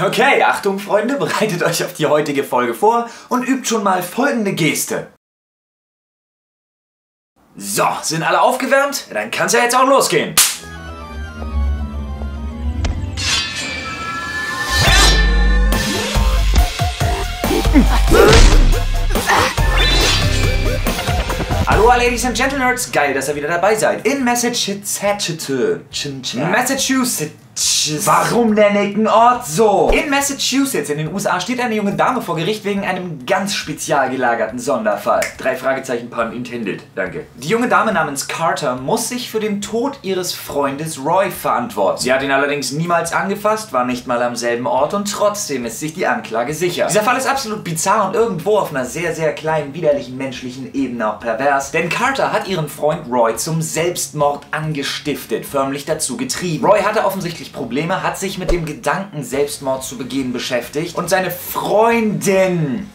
Okay, Achtung Freunde, bereitet euch auf die heutige Folge vor und übt schon mal folgende Geste. So, sind alle aufgewärmt? Dann kann's ja jetzt auch losgehen. Hallo Ladies and Gentlemen, geil, dass ihr wieder dabei seid. In Massachusetts, Massachusetts, Warum der nicken Ort so? In Massachusetts in den USA steht eine junge Dame vor Gericht wegen einem ganz spezial gelagerten Sonderfall. Drei Fragezeichen pun intended. Danke. Die junge Dame namens Carter muss sich für den Tod ihres Freundes Roy verantworten. Sie hat ihn allerdings niemals angefasst, war nicht mal am selben Ort und trotzdem ist sich die Anklage sicher. Dieser Fall ist absolut bizarr und irgendwo auf einer sehr, sehr kleinen, widerlichen menschlichen Ebene auch pervers. Denn Carter hat ihren Freund Roy zum Selbstmord angestiftet, förmlich dazu getrieben. Roy hatte offensichtlich offensichtlich Probleme, hat sich mit dem Gedanken, Selbstmord zu begehen, beschäftigt. Und seine Freundin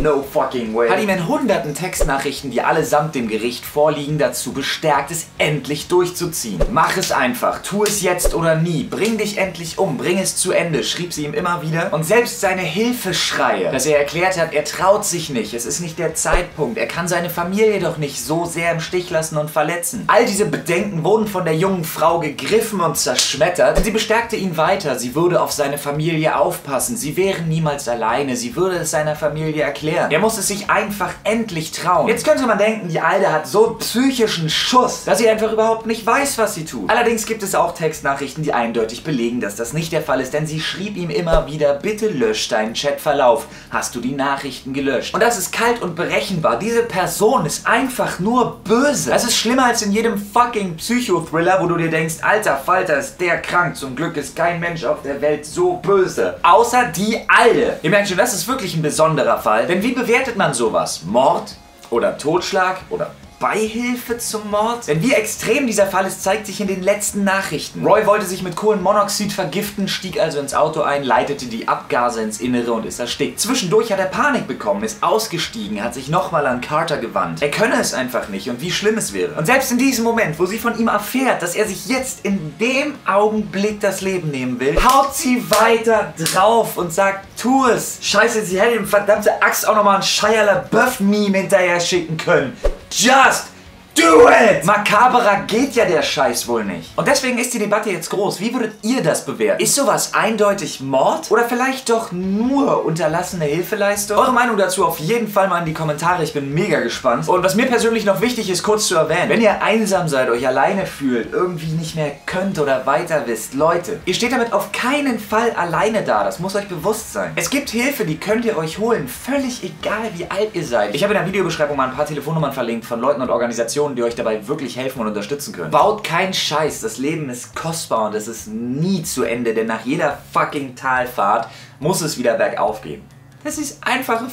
No fucking way. Hat ihm in hunderten Textnachrichten, die allesamt dem Gericht vorliegen, dazu bestärkt, es endlich durchzuziehen. Mach es einfach, tu es jetzt oder nie, bring dich endlich um, bring es zu Ende, schrieb sie ihm immer wieder. Und selbst seine Hilfeschreie, dass er erklärt hat, er traut sich nicht, es ist nicht der Zeitpunkt, er kann seine Familie doch nicht so sehr im Stich lassen und verletzen. All diese Bedenken wurden von der jungen Frau gegriffen und zerschmettert. Und sie bestärkte ihn weiter, sie würde auf seine Familie aufpassen, sie wären niemals alleine, sie würde es seiner Familie erklären erklären. Er muss es sich einfach endlich trauen. Jetzt könnte man denken, die Alte hat so psychischen Schuss, dass sie einfach überhaupt nicht weiß, was sie tut. Allerdings gibt es auch Textnachrichten, die eindeutig belegen, dass das nicht der Fall ist, denn sie schrieb ihm immer wieder, bitte lösch deinen Chatverlauf. Hast du die Nachrichten gelöscht? Und das ist kalt und berechenbar. Diese Person ist einfach nur böse. Das ist schlimmer als in jedem fucking Psychothriller, wo du dir denkst, alter Falter, ist der krank. Zum Glück ist kein Mensch auf der Welt so böse. Außer die Alte. Ihr merkt schon, das ist wirklich ein besonderer Fall. Denn wie bewertet man sowas? Mord oder Totschlag oder Beihilfe zum Mord? Denn wie extrem dieser Fall ist, zeigt sich in den letzten Nachrichten. Roy wollte sich mit Kohlenmonoxid vergiften, stieg also ins Auto ein, leitete die Abgase ins Innere und ist erstickt. Zwischendurch hat er Panik bekommen, ist ausgestiegen, hat sich nochmal an Carter gewandt. Er könne es einfach nicht und wie schlimm es wäre. Und selbst in diesem Moment, wo sie von ihm erfährt, dass er sich jetzt in dem Augenblick das Leben nehmen will, haut sie weiter drauf und sagt, tu es. Scheiße, sie hätte ihm verdammte Axt auch nochmal ein Shia LaBeouf-Meme hinterher schicken können. Just Do it! Makaberer geht ja der Scheiß wohl nicht. Und deswegen ist die Debatte jetzt groß. Wie würdet ihr das bewerten? Ist sowas eindeutig Mord? Oder vielleicht doch nur unterlassene Hilfeleistung? Eure Meinung dazu auf jeden Fall mal in die Kommentare. Ich bin mega gespannt. Und was mir persönlich noch wichtig ist, kurz zu erwähnen. Wenn ihr einsam seid, euch alleine fühlt, irgendwie nicht mehr könnt oder weiter wisst, Leute, ihr steht damit auf keinen Fall alleine da. Das muss euch bewusst sein. Es gibt Hilfe, die könnt ihr euch holen. Völlig egal, wie alt ihr seid. Ich habe in der Videobeschreibung mal ein paar Telefonnummern verlinkt von Leuten und Organisationen, Personen, die euch dabei wirklich helfen und unterstützen können. Baut keinen Scheiß. Das Leben ist kostbar und es ist nie zu Ende, denn nach jeder fucking Talfahrt muss es wieder bergauf gehen. Das ist einfache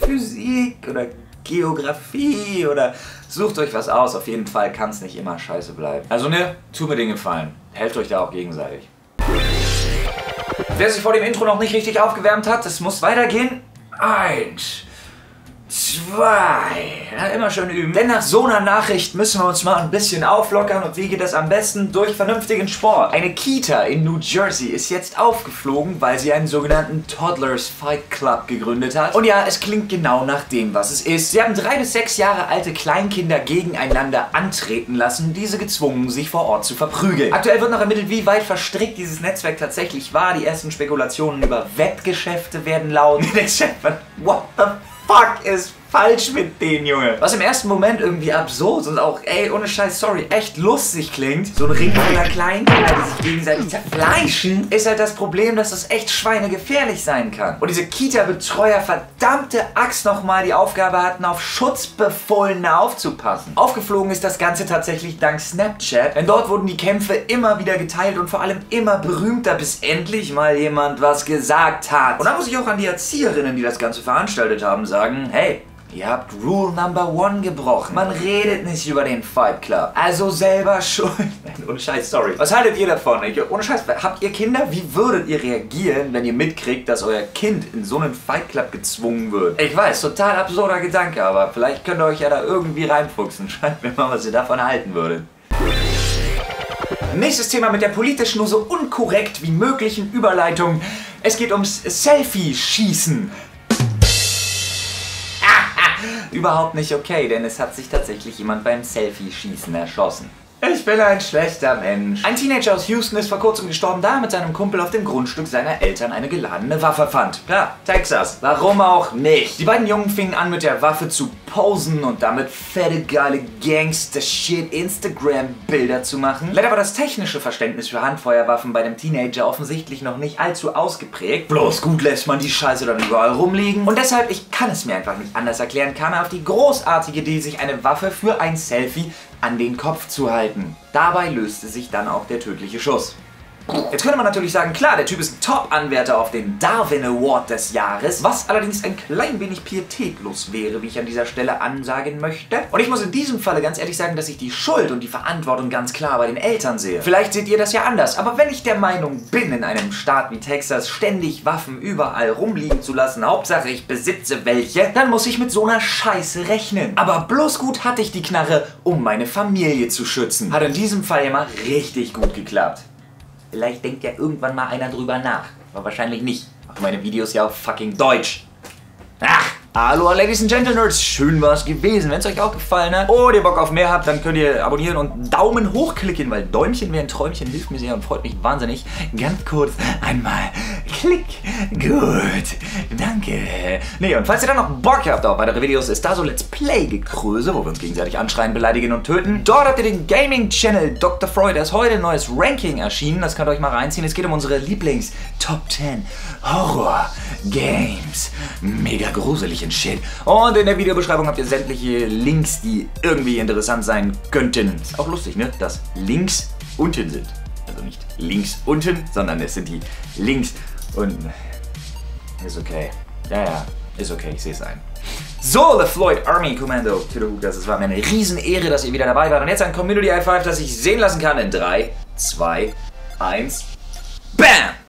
Physik oder Geografie oder sucht euch was aus. Auf jeden Fall kann es nicht immer scheiße bleiben. Also ne, tut mir den Gefallen. Helft euch da auch gegenseitig. Wer sich vor dem Intro noch nicht richtig aufgewärmt hat, es muss weitergehen. Eins zwei. Ja, immer schön üben. Denn nach so einer Nachricht müssen wir uns mal ein bisschen auflockern und wie geht das am besten? Durch vernünftigen Sport. Eine Kita in New Jersey ist jetzt aufgeflogen, weil sie einen sogenannten Toddlers Fight Club gegründet hat. Und ja, es klingt genau nach dem, was es ist. Sie haben drei bis sechs Jahre alte Kleinkinder gegeneinander antreten lassen diese gezwungen, sich vor Ort zu verprügeln. Aktuell wird noch ermittelt, wie weit verstrickt dieses Netzwerk tatsächlich war. Die ersten Spekulationen über Wettgeschäfte werden laut. What the fuck ist falsch mit denen, Junge? Was im ersten Moment irgendwie absurd und auch, ey, ohne Scheiß, sorry, echt lustig klingt. So ein Ring voller Kleinkinder, die sich gegenseitig zerfleischen, ist halt das Problem, dass das echt schweinegefährlich sein kann. Und diese Kita-Betreuer verdammte Axt nochmal die Aufgabe hatten, auf Schutzbefohlene aufzupassen. Aufgeflogen ist das Ganze tatsächlich dank Snapchat, denn dort wurden die Kämpfe immer wieder geteilt und vor allem immer berühmter, bis endlich mal jemand was gesagt hat. Und da muss ich auch an die Erzieherinnen, die das Ganze veranstaltet haben, sagen, hey, Ihr habt Rule Number One gebrochen. Man redet nicht über den Fight Club. Also selber schuld. ohne Scheiß, sorry. Was haltet ihr davon? Ich, ohne Scheiß, habt ihr Kinder? Wie würdet ihr reagieren, wenn ihr mitkriegt, dass euer Kind in so einen Fight Club gezwungen wird? Ich weiß, total absurder Gedanke, aber vielleicht könnt ihr euch ja da irgendwie reinfuchsen. Schreibt mir mal, was ihr davon halten würdet. Nächstes Thema mit der politisch nur so unkorrekt wie möglichen Überleitung Es geht ums Selfie-Schießen. Überhaupt nicht okay, denn es hat sich tatsächlich jemand beim Selfie-Schießen erschossen. Ich bin ein schlechter Mensch. Ein Teenager aus Houston ist vor kurzem gestorben, da er mit seinem Kumpel auf dem Grundstück seiner Eltern eine geladene Waffe fand. Klar, Texas. Warum auch nicht? Die beiden Jungen fingen an mit der Waffe zu posen und damit fette, geile Gangster-Shit Instagram-Bilder zu machen. Leider war das technische Verständnis für Handfeuerwaffen bei dem Teenager offensichtlich noch nicht allzu ausgeprägt. Bloß gut lässt man die Scheiße dann überall rumliegen. Und deshalb, ich kann es mir einfach nicht anders erklären, kam er auf die großartige Idee, sich eine Waffe für ein Selfie an den Kopf zu halten. Dabei löste sich dann auch der tödliche Schuss. Jetzt könnte man natürlich sagen, klar, der Typ ist ein Top-Anwärter auf den Darwin Award des Jahres, was allerdings ein klein wenig pietätlos wäre, wie ich an dieser Stelle ansagen möchte. Und ich muss in diesem Falle ganz ehrlich sagen, dass ich die Schuld und die Verantwortung ganz klar bei den Eltern sehe. Vielleicht seht ihr das ja anders, aber wenn ich der Meinung bin, in einem Staat wie Texas ständig Waffen überall rumliegen zu lassen, Hauptsache ich besitze welche, dann muss ich mit so einer Scheiße rechnen. Aber bloß gut hatte ich die Knarre, um meine Familie zu schützen. Hat in diesem Fall immer richtig gut geklappt. Vielleicht denkt ja irgendwann mal einer drüber nach. Aber wahrscheinlich nicht. Mache meine Videos ja auf fucking Deutsch. Ach! Hallo Ladies and Gentlemen, schön war es gewesen. Wenn es euch auch gefallen hat und ihr Bock auf mehr habt, dann könnt ihr abonnieren und Daumen hoch klicken, weil Däumchen wie ein Träumchen hilft mir sehr und freut mich wahnsinnig. Ganz kurz einmal Klick. Gut. Danke. Nee, und falls ihr dann noch Bock habt auf weitere Videos, ist da so Let's Play-Gekröse, wo wir uns gegenseitig anschreien, beleidigen und töten. Dort habt ihr den Gaming-Channel Dr. Freud. Da ist heute ein neues Ranking erschienen. Das könnt ihr euch mal reinziehen. Es geht um unsere Lieblings-Top 10 Horror-Games. Mega gruselig und Shit. Und in der Videobeschreibung habt ihr sämtliche Links, die irgendwie interessant sein könnten. Ist auch lustig, ne? Dass Links unten sind. Also nicht links unten, sondern es sind die Links unten. Ist okay. Ja, ja, ist okay, ich sehe es ein. So, The Floyd Army Commando Hook, das war mir eine Riesenehre, dass ihr wieder dabei wart. Und jetzt ein Community High Five, das ich sehen lassen kann in 3, 2, 1. BAM!